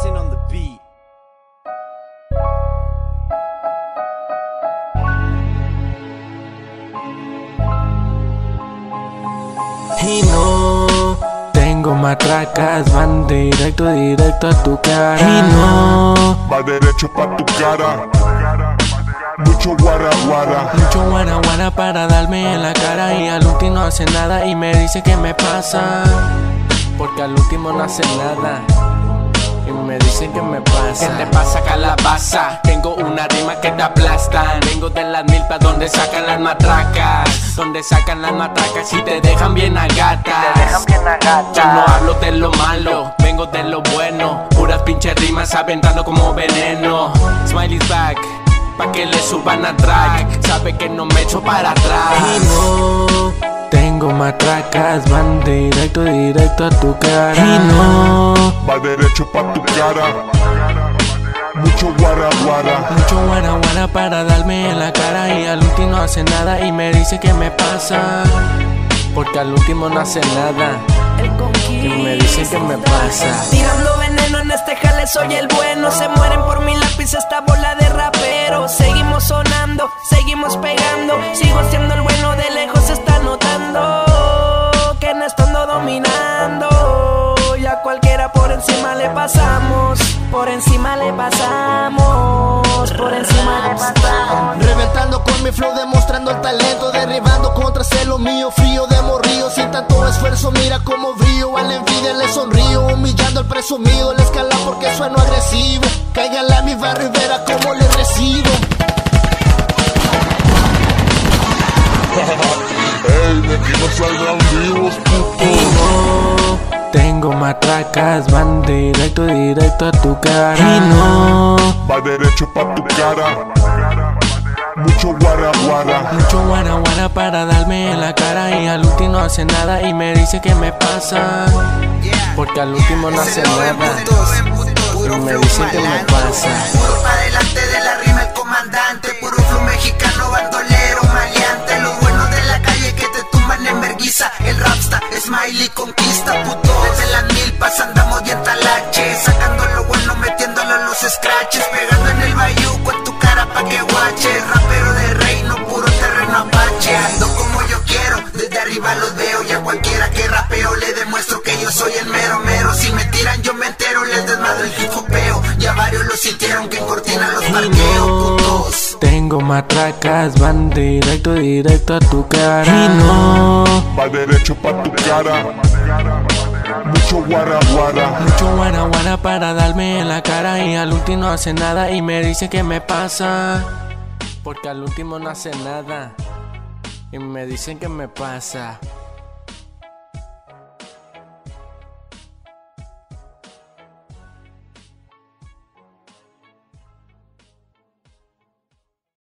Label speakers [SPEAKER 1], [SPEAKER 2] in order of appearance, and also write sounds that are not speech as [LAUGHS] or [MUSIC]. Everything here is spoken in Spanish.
[SPEAKER 1] Dancing on the beat.
[SPEAKER 2] Y no tengo matracas, van directo, directo a tu cara. Y no
[SPEAKER 3] Va derecho pa' tu cara. Mucho guara guara.
[SPEAKER 2] mucho guara guara para darme en la cara y al último no hace nada y me dice que me pasa. Porque al último no hace nada. Y me dicen que me pasa.
[SPEAKER 4] ¿Qué te pasa calabaza? Tengo una rima que te aplastan Vengo de las milpas donde sacan las matracas. Donde sacan las matracas y te dejan bien a gatas. Yo no hablo de lo malo, vengo de lo bueno. Puras pinches rimas aventando como veneno. Smiley's back, pa' que le suban a track. Sabe que no me echo para
[SPEAKER 2] Y
[SPEAKER 4] atrás
[SPEAKER 2] no tengo matracas, van directo, directo a tu cara. Y no
[SPEAKER 3] Va derecho pa' tu cara. Mucho guara guara.
[SPEAKER 2] mucho guara guara para darme en la cara y al último no hace nada y me dice que me pasa. Porque al último no hace nada. Y me dice que me pasa.
[SPEAKER 5] Tirando veneno en este jale soy el bueno Se mueren por mi lápiz esta bola de rapero Seguimos sonando, seguimos pegando dominando. Y a cualquiera por encima le pasamos Por encima le pasamos Por encima le pasamos.
[SPEAKER 6] Reventando con mi flow, demostrando el talento Derribando contra lo mío, frío de morrío Sin tanto esfuerzo, mira cómo brillo A la envidia le sonrío, humillando al presumido La escala porque sueno agresivo Cáigale a mi barrio y verá cómo le recibo. [LAUGHS]
[SPEAKER 3] Ey, de aquí no saldrán vivos, puto.
[SPEAKER 2] Matracas, van directo, directo a tu cara. Y no
[SPEAKER 3] Va derecho pa' tu cara. Mucho guara guara.
[SPEAKER 2] mucho guara guara para darme en la cara y al último no hace nada y me dice que me pasa. Porque al último no hace nada. Y me dice que me pasa.
[SPEAKER 7] Los scratches Pegando en el bayou en tu cara pa' que guache. Rapero de reino, puro terreno apache. Ando como yo quiero, desde arriba los veo. Y a cualquiera que rapeo le demuestro que yo soy el mero mero. Si me tiran yo me entero, les desmadro el hip hopeo. Ya varios lo sintieron que en cortina los parqueo, putos.
[SPEAKER 2] Tengo matracas, van directo, directo a tu cara. Y no.
[SPEAKER 3] Va derecho pa' tu cara. Mucho guara guara.
[SPEAKER 2] mucho guara guara para darme en la cara y al último no hace nada y me dice que me pasa. Porque al último no hace nada. Y me dicen que me pasa.